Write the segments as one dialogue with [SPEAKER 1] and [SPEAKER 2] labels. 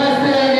[SPEAKER 1] Mestre.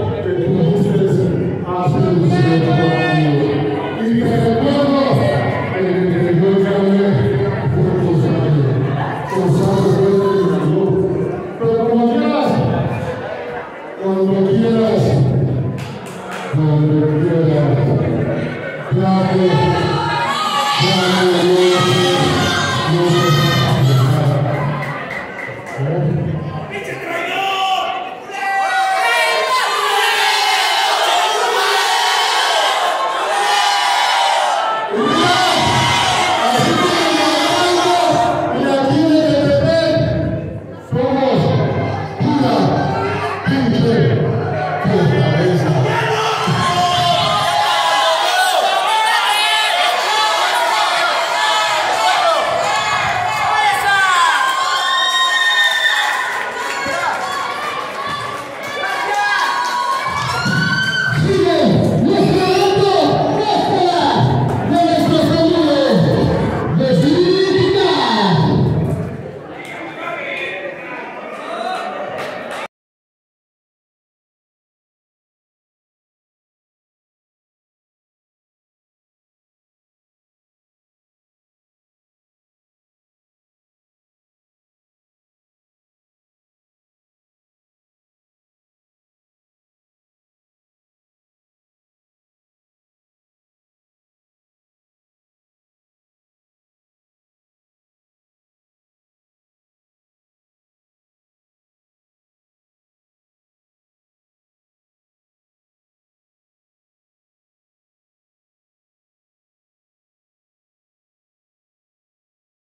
[SPEAKER 1] cuando quieras,